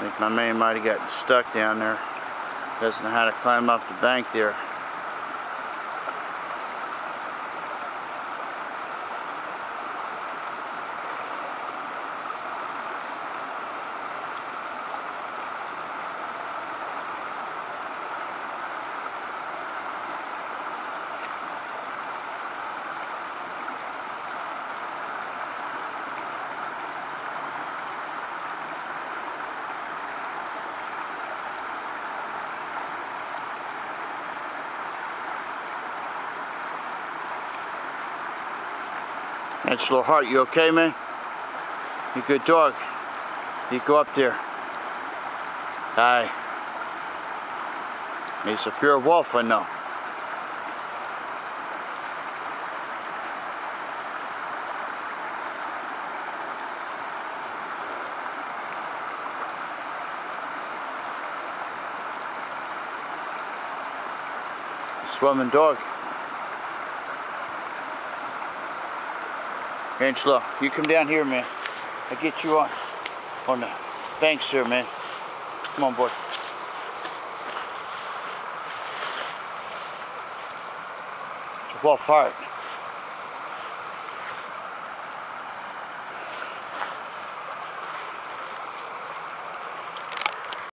think my man might have gotten stuck down there. Doesn't know how to climb up the bank there. Angelo Hart, you okay, man? You good dog? You go up there. Hi. He's a pure wolf, I know. Swimming dog. Angelo, you come down here, man. I'll get you on on the banks there, man. Come on, boy. It's a.